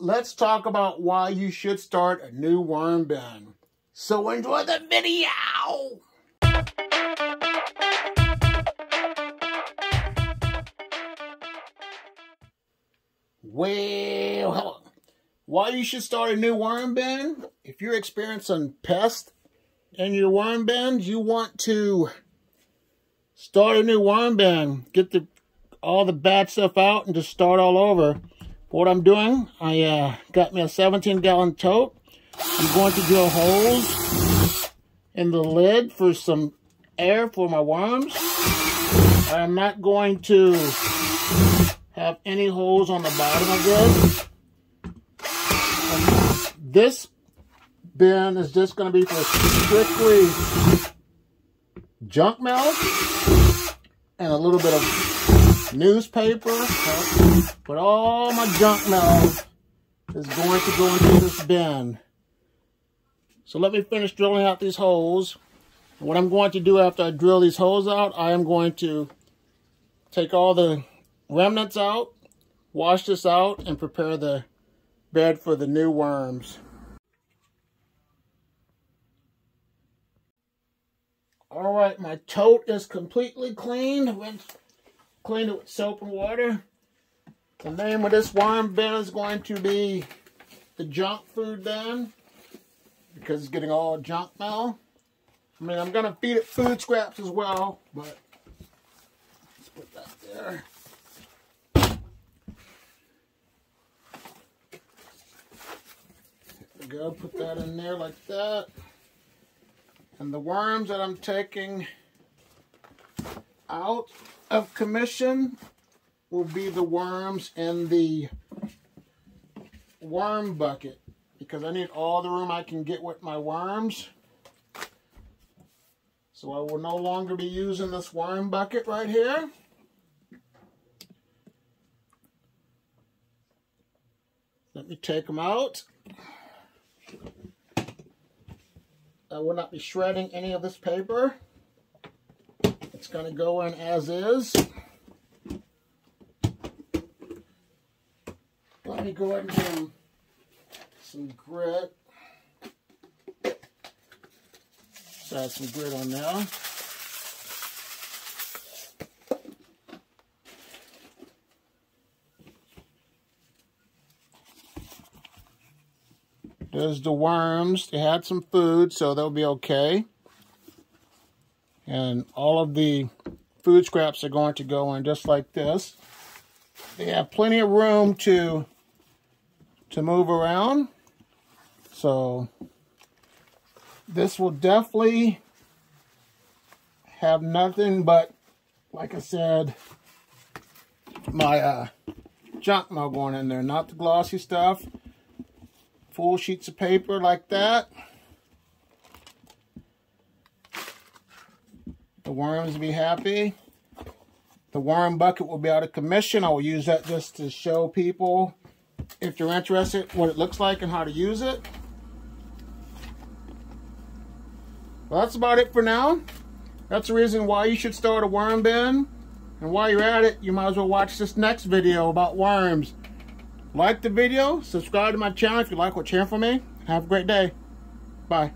let's talk about why you should start a new worm bin. So enjoy the video! Well, why you should start a new worm bin? If you're experiencing pests in your worm bins, you want to start a new worm bin. Get the all the bad stuff out and just start all over. What I'm doing, I uh, got me a 17 gallon tote. I'm going to drill holes in the lid for some air for my worms. I'm not going to have any holes on the bottom of this. And this bin is just going to be for strictly junk mail and a little bit of newspaper. But all my junk mail is going to go into this bin. So let me finish drilling out these holes. What I'm going to do after I drill these holes out, I am going to take all the remnants out, wash this out, and prepare the bed for the new worms. All right, my tote is completely cleaned. Cleaned it with soap and water. The name of this worm bin is going to be the junk food bin because it's getting all junk now. I mean, I'm going to feed it food scraps as well, but let's put that there. go. Put that in there like that. And the worms that I'm taking out of commission will be the worms in the worm bucket because I need all the room I can get with my worms. So I will no longer be using this worm bucket right here. Let me take them out. I will not be shredding any of this paper. It's going to go in as is. Let me go ahead and some, some grit. add some grit on now. There's the worms. They had some food, so they'll be okay. And all of the food scraps are going to go in just like this. They have plenty of room to, to move around. So this will definitely have nothing but, like I said, my uh, junk mail going in there. Not the glossy stuff full sheets of paper like that. The worms be happy. The worm bucket will be out of commission. I will use that just to show people if they're interested what it looks like and how to use it. Well, that's about it for now. That's the reason why you should start a worm bin. And while you're at it, you might as well watch this next video about worms. Like the video, subscribe to my channel if you like what you're hearing from me. Have a great day. Bye.